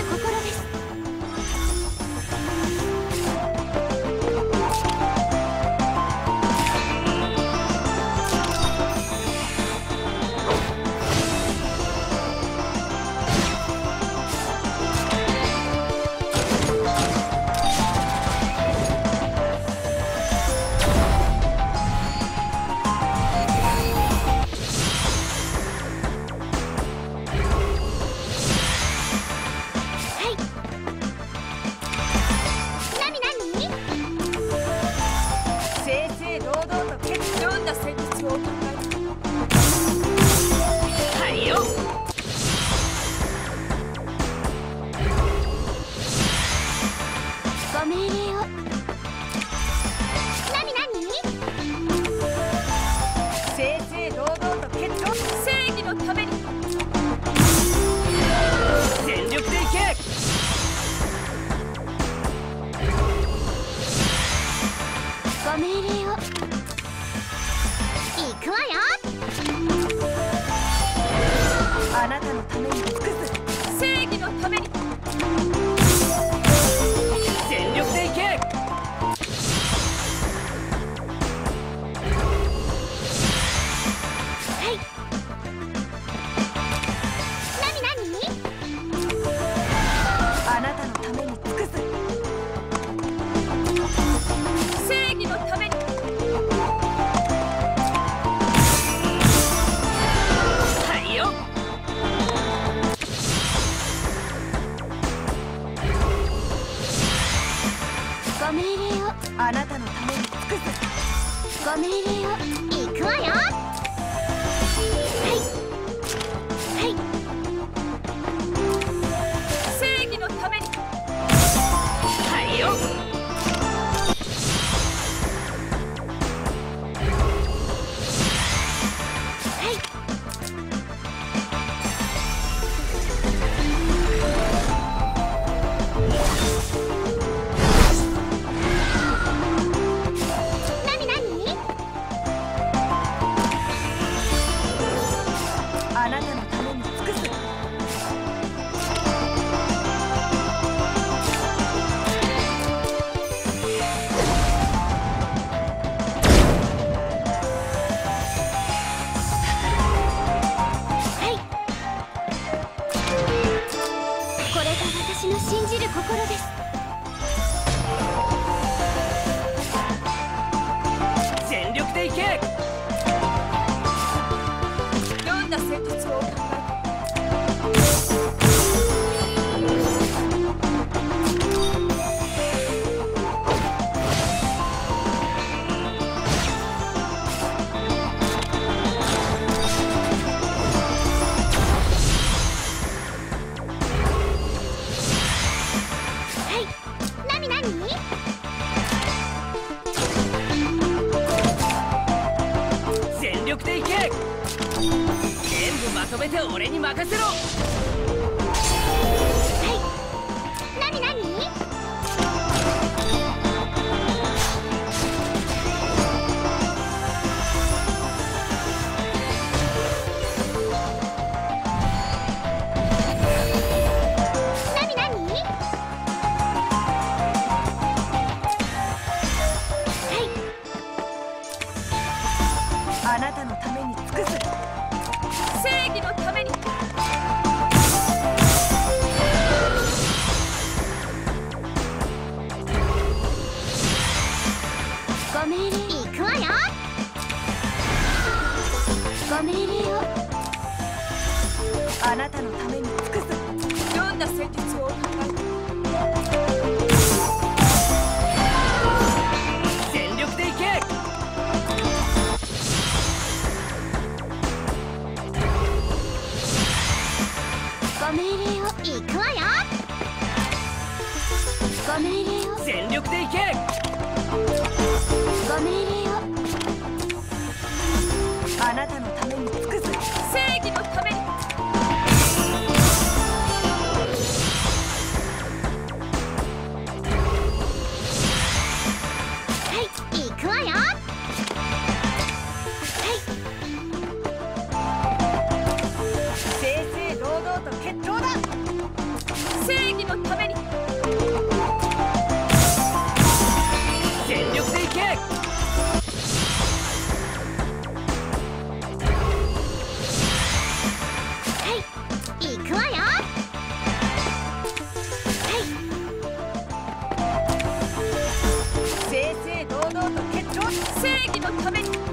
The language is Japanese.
る心 Radio. 止めて俺に任せろ。はい。何何？のために尽くすどんな戦術を考え全力でいけ。命令をくわよご命令を。全力でいけご命令を。あなたの正義のために。